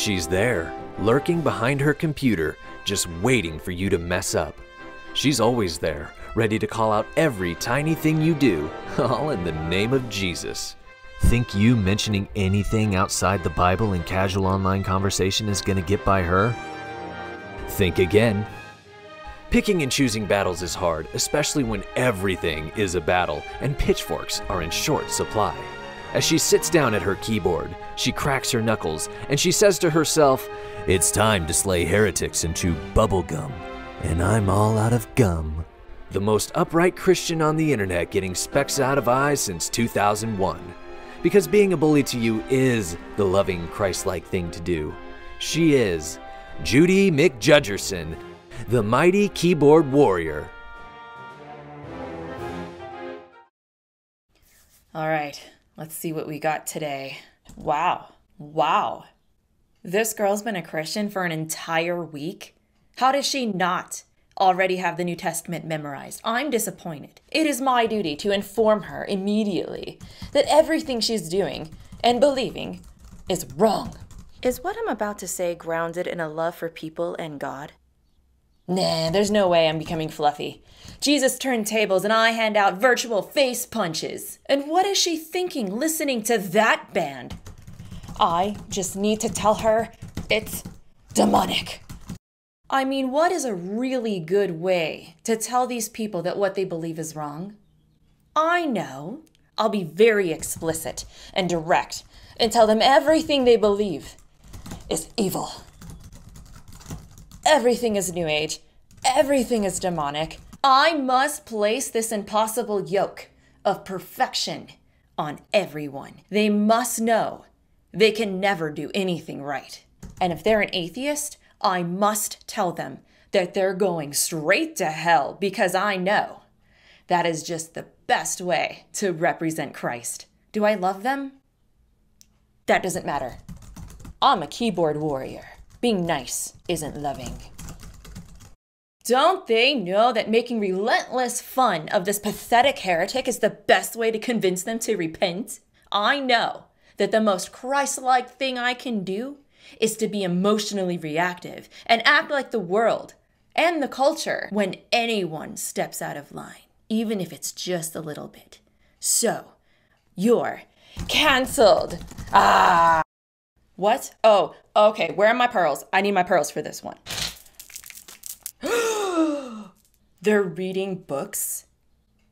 She's there, lurking behind her computer, just waiting for you to mess up. She's always there, ready to call out every tiny thing you do, all in the name of Jesus. Think you mentioning anything outside the Bible in casual online conversation is gonna get by her? Think again. Picking and choosing battles is hard, especially when everything is a battle and pitchforks are in short supply. As she sits down at her keyboard, she cracks her knuckles and she says to herself, It's time to slay heretics and chew bubblegum, and I'm all out of gum. The most upright Christian on the internet getting specks out of eyes since 2001. Because being a bully to you is the loving, Christ like thing to do. She is Judy McJudgerson, the mighty keyboard warrior. All right, let's see what we got today. Wow, wow. This girl's been a Christian for an entire week? How does she not already have the New Testament memorized? I'm disappointed. It is my duty to inform her immediately that everything she's doing and believing is wrong. Is what I'm about to say grounded in a love for people and God? Nah, there's no way I'm becoming fluffy. Jesus turned tables and I hand out virtual face punches. And what is she thinking listening to that band? I just need to tell her it's demonic. I mean, what is a really good way to tell these people that what they believe is wrong? I know. I'll be very explicit and direct and tell them everything they believe is evil. Everything is New Age. Everything is demonic. I must place this impossible yoke of perfection on everyone. They must know they can never do anything right. And if they're an atheist, I must tell them that they're going straight to hell because I know that is just the best way to represent Christ. Do I love them? That doesn't matter. I'm a keyboard warrior. Being nice isn't loving. Don't they know that making relentless fun of this pathetic heretic is the best way to convince them to repent? I know that the most Christ like thing I can do is to be emotionally reactive and act like the world and the culture when anyone steps out of line, even if it's just a little bit. So, you're cancelled. Ah. What? Oh, okay. Where are my pearls? I need my pearls for this one. They're reading books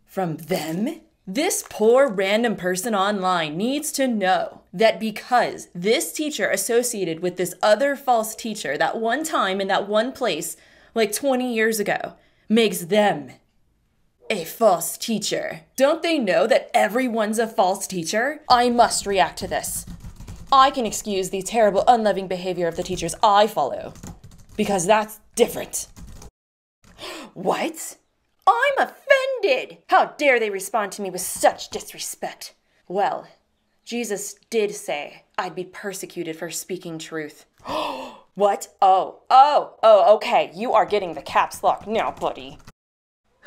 from them? This poor random person online needs to know that because this teacher associated with this other false teacher that one time in that one place, like 20 years ago, makes them a false teacher. Don't they know that everyone's a false teacher? I must react to this. I can excuse the terrible, unloving behavior of the teachers I follow because that's different. What? I'm offended! How dare they respond to me with such disrespect? Well, Jesus did say I'd be persecuted for speaking truth. what? Oh, oh, oh, okay. You are getting the caps lock now, buddy.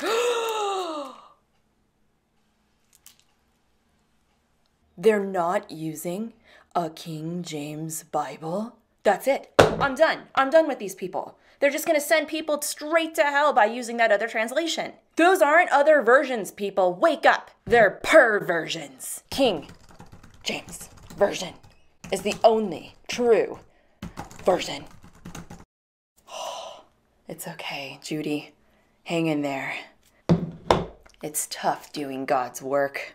They're not using a King James Bible? That's it. I'm done. I'm done with these people. They're just going to send people straight to hell by using that other translation. Those aren't other versions, people. Wake up. They're perversions. King James Version is the only true version. It's okay, Judy. Hang in there. It's tough doing God's work.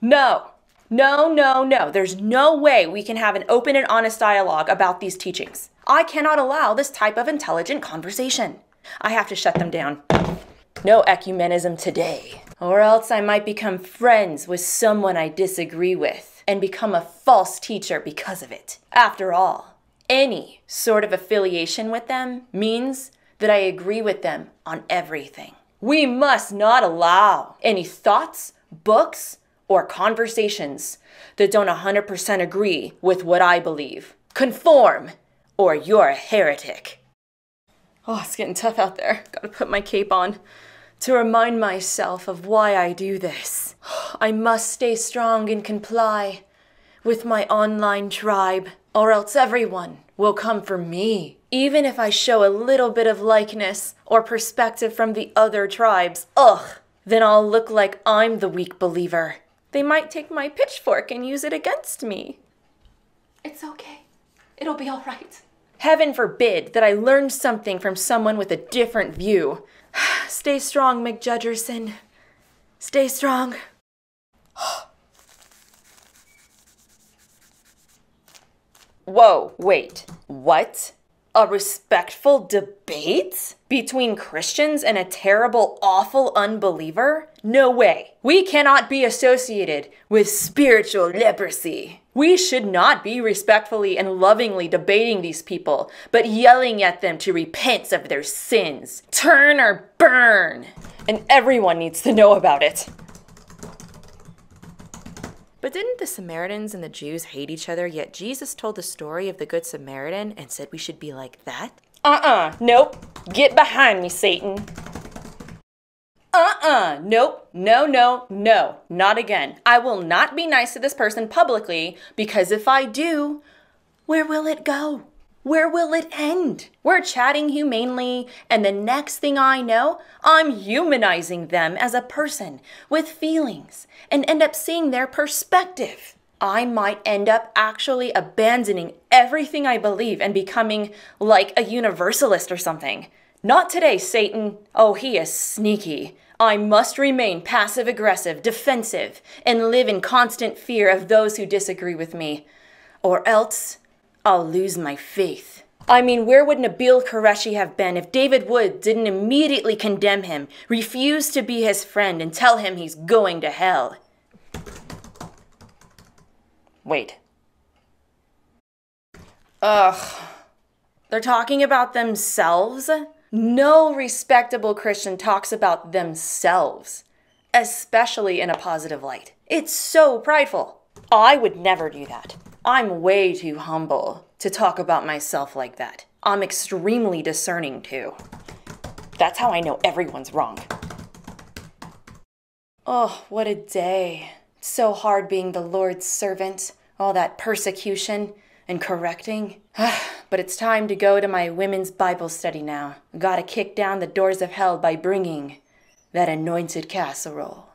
No! No, no, no. There's no way we can have an open and honest dialogue about these teachings. I cannot allow this type of intelligent conversation. I have to shut them down. No ecumenism today. Or else I might become friends with someone I disagree with and become a false teacher because of it. After all, any sort of affiliation with them means that I agree with them on everything. We must not allow any thoughts, books, or conversations that don't 100% agree with what I believe. Conform or you're a heretic. Oh, it's getting tough out there. Gotta put my cape on to remind myself of why I do this. I must stay strong and comply with my online tribe, or else everyone will come for me. Even if I show a little bit of likeness or perspective from the other tribes, ugh, then I'll look like I'm the weak believer. They might take my pitchfork and use it against me. It's okay. It'll be all right. Heaven forbid that I learned something from someone with a different view. Stay strong, McJudgerson. Stay strong. Whoa, wait. What? A respectful debate? Between Christians and a terrible, awful unbeliever? No way. We cannot be associated with spiritual leprosy. We should not be respectfully and lovingly debating these people, but yelling at them to repent of their sins. Turn or burn. And everyone needs to know about it. But didn't the Samaritans and the Jews hate each other, yet Jesus told the story of the Good Samaritan and said we should be like that? Uh uh, nope. Get behind me, Satan. Uh uh, nope, no, no, no, not again. I will not be nice to this person publicly because if I do, where will it go? Where will it end? We're chatting humanely, and the next thing I know, I'm humanizing them as a person with feelings and end up seeing their perspective. I might end up actually abandoning everything I believe and becoming like a universalist or something. Not today, Satan. Oh, he is sneaky. I must remain passive aggressive, defensive, and live in constant fear of those who disagree with me. Or else I'll lose my faith. I mean, where would Nabeel Qureshi have been if David Wood didn't immediately condemn him, refuse to be his friend, and tell him he's going to hell? Wait. Ugh. They're talking about themselves? No respectable Christian talks about themselves, especially in a positive light. It's so prideful. I would never do that. I'm way too humble to talk about myself like that. I'm extremely discerning too. That's how I know everyone's wrong. Oh, what a day. So hard being the Lord's servant, all that persecution and correcting. but it's time to go to my women's Bible study now. Gotta kick down the doors of hell by bringing that anointed casserole.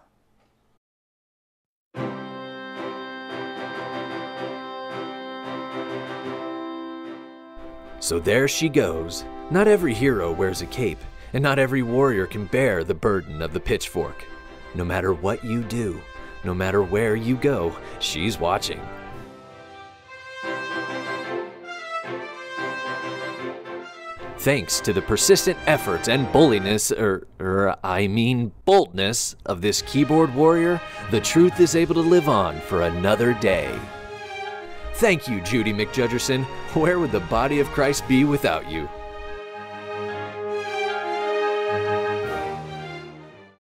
So there she goes. Not every hero wears a cape, and not every warrior can bear the burden of the pitchfork. No matter what you do, no matter where you go, she's watching. Thanks to the persistent efforts and bulliness, er, er, I mean boldness, of this keyboard warrior, the truth is able to live on for another day. Thank you, Judy McJudgerson. Where would the body of Christ be without you?